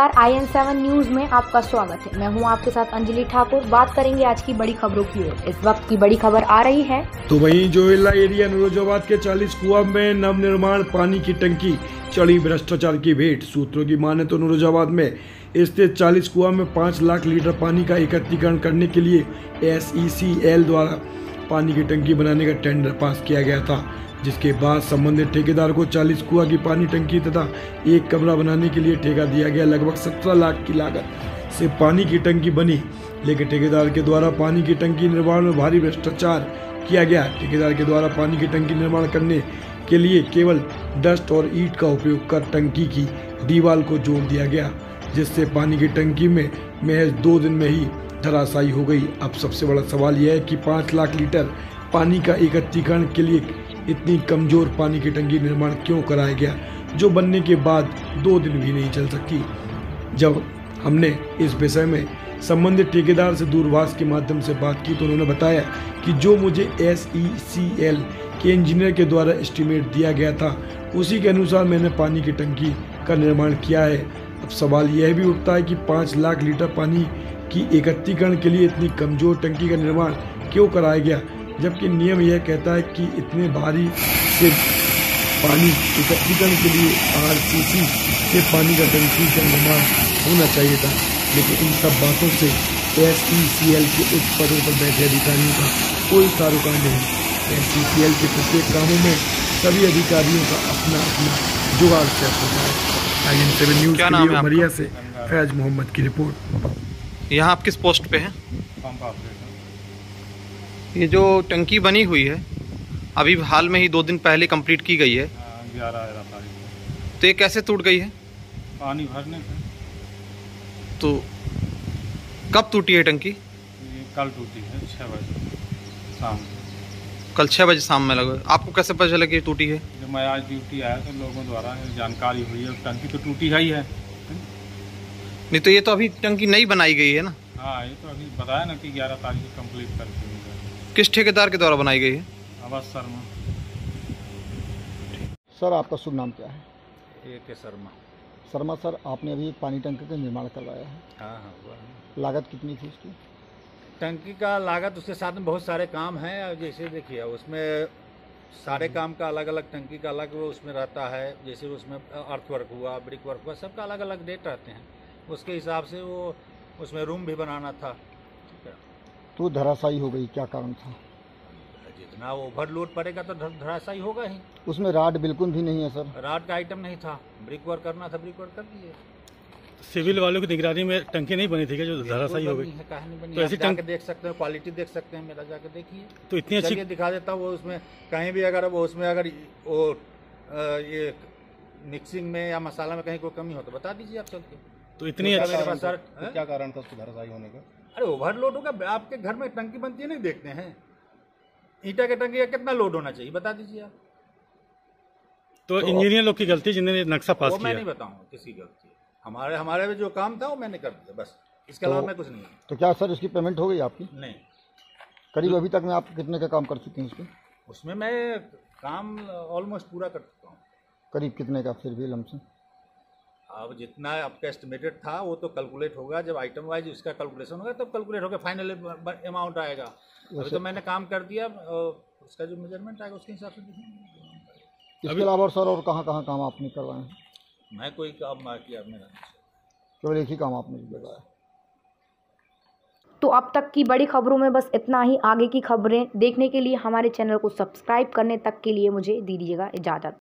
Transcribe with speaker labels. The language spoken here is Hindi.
Speaker 1: नमस्कार आई एन सेवन न्यूज़ में आपका स्वागत है। मैं हूँ आपके साथ अंजलि ठाकुर। बात करेंगे आज की बड़ी खबरों की ओर। इस वक्त की बड़ी खबर आ रही है।
Speaker 2: तो वहीं जोएला एरिया नौरोजाबाद के 40 कुआ में नवनिर्माण पानी की टंकी, चढ़ी भ्रष्टाचार की भेंट। सूत्रों की माने तो नौरोजाबाद में स्थित 40 कुआ में 5 लाख लीटर पानी का एकत्रीकरण करने के लिए एस द्वारा पानी की टंकी बनाने का टेंडर पास किया गया था, जिसके बाद संबंधित ठेकेदार को 40 कुआ की पानी टंकी तथा एक कमरा बनाने के लिए ठेका दिया गया। लगभग 17 लाख की लागत से पानी की टंकी बनी, लेकिन ठेकेदार के द्वारा पानी की टंकी निर्माण में भारी भ्रष्टाचार किया गया। ठेकेदार के द्वारा पानी की टंकी निर्माण करने के लिए केवल डस्ट और ईट का उपयोग कर टंकी की दीवार को जोड़ दिया गया, जिससे पानी की टंकी में महज दो दिन में ही धराशायी हो गई। अब सबसे बड़ा सवाल यह है कि पाँच लाख लीटर पानी का एकत्रीकरण के लिए इतनी कमज़ोर पानी की टंकी निर्माण क्यों कराया गया, जो बनने के बाद दो दिन भी नहीं चल सकी जब हमने इस विषय में संबंधित ठेकेदार से दूरभाष के माध्यम से बात की तो उन्होंने बताया कि जो मुझे एस ई सी एल के इंजीनियर के द्वारा एस्टीमेट दिया गया था, उसी के अनुसार मैंने पानी की टंकी का निर्माण किया है। अब सवाल यह भी उठता है कि पाँच लाख लीटर पानी की एकत्रीकरण के लिए इतनी कमज़ोर टंकी का निर्माण क्यों कराया गया? जबकि नियम यह कहता है कि इतने भारी से पानी एकत्रीकरण के लिए आरसीसी से पानी का टंकी का निर्माण होना चाहिए था। लेकिन इन सब बातों से एस के उच्च पदों पर बैठे अधिकारियों का कोई तारुका नहीं। एस के प्रत्येक कामों में सभी अधिकारियों का अपना अपना जुगाड़ तय होता है। I N seven news Umaria से फैज मोहम्मद की रिपोर्ट।
Speaker 3: यहाँ आप किस पोस्ट पे हैं?
Speaker 4: Pump operator.
Speaker 3: ये जो टंकी बनी हुई है अभी हाल में ही दो दिन पहले कंप्लीट की गई है।
Speaker 4: ग्यारह ग्यारह तारीख
Speaker 3: तो ये कैसे टूट गई है?
Speaker 4: पानी भरने से।
Speaker 3: तो कब टूटी है टंकी?
Speaker 4: ये कल टूटी है छः बजे शाम
Speaker 3: कल छः बजे शाम में लगा। आपको कैसे पता चला कि टूटी है?
Speaker 4: जब मैं आज ड्यूटी आया तो लोगों द्वारा जानकारी हुई है टंकी तो टूटी है ही है।
Speaker 3: नहीं तो ये तो अभी टंकी नई बनाई गई है ना?
Speaker 4: हाँ ये तो अभी बताया ना कि ग्यारह तारीख को कंप्लीट करके
Speaker 3: किस ठेकेदार के द्वारा बनाई गई है?
Speaker 4: अवध शर्मा।
Speaker 5: सर आपका शुभ नाम क्या है?
Speaker 4: ए के शर्मा।
Speaker 5: शर्मा सर आपने अभी पानी टंकी का निर्माण करवाया है।
Speaker 6: हाँ हाँ हुआ
Speaker 5: लागत कितनी थी उसकी?
Speaker 6: टंकी का लागत उसके साथ में बहुत सारे काम हैं। और जैसे देखिए उसमें सारे काम का अलग अलग टंकी का अलग वो उसमें रहता है। जैसे उसमें अर्थ वर्क हुआ ब्रिक वर्क हुआ सबका अलग अलग रेट रहते हैं। उसके हिसाब से वो उसमें रूम भी बनाना था।
Speaker 5: तो धराशायी हो गई क्या कारण था?
Speaker 6: जितना ओवरलोड पड़ेगा तो धर- धराशायी होगा ही।
Speaker 5: उसमें राड बिल्कुल भी नहीं है सर।
Speaker 6: राड का आइटम नहीं था। ब्रिक वर्क करना था ब्रिक वर्क कर दिए।
Speaker 7: सिविल वालों की निगरानी में टंकी नहीं बनी थी क्या जो धराशायी हो गई? तो ऐसी टंक-
Speaker 6: देख सकते हैं क्वालिटी देख सकते हैं मेरा जाके देखिए।
Speaker 7: तो इतनी अच्छी
Speaker 6: दिखा देता हूँ वो उसमें कहीं भी अगर वो उसमें अगर वो ये मिक्सिंग में या मसाला में कहीं कोई कमी हो तो बता दीजिए आप चल के।
Speaker 7: तो इतनी अच्छी
Speaker 6: पास सर हैं?
Speaker 5: क्या कारण था उसकी धराशायी होने का?
Speaker 6: अरे ओवरलोड होगा आपके घर में टंकी बनती है नहीं देखते हैं। ईटा के टंकी का कितना लोड होना चाहिए बता दीजिए आप।
Speaker 7: तो इंजीनियर लोग की गलती जिन्होंने नक्शा पास
Speaker 6: वो मैं
Speaker 7: किया।
Speaker 6: नहीं बताऊँगा किसी गलती हमारे हमारे में जो काम था वो मैंने कर दिया बस। इसके अलावा मैं कुछ नहीं
Speaker 5: तो क्या सर इसकी पेमेंट हो गई आपकी?
Speaker 6: नहीं।
Speaker 5: करीब अभी तक में आप कितने का काम कर चुके हैं इसके?
Speaker 6: उसमें मैं काम ऑलमोस्ट पूरा कर चुका हूँ।
Speaker 5: करीब कितने का फिर भी लमसम?
Speaker 6: अब जितना आपका एस्टिमेटेड था वो तो कैलकुलेट होगा। जब आइटम वाइज उसका कैलकुलेशन होगा तब कैलकुलेट होगा। फाइनल अमाउंट आएगा। अभी तो मैंने काम कर दिया और उसका जो मेज़रमेंट आएगा उसके हिसाब से
Speaker 5: इसके अलावा और सर और कहाँ कहाँ काम आपने करवाए हैं?
Speaker 6: मैं कोई काम ना किया मेरा
Speaker 5: केवल एक ही काम आपने लगाया
Speaker 1: तो अब तक की बड़ी खबरों में बस इतना ही। आगे की खबरें देखने के लिए हमारे चैनल को सब्सक्राइब करने तक के लिए मुझे दीजिएगा इजाज़त।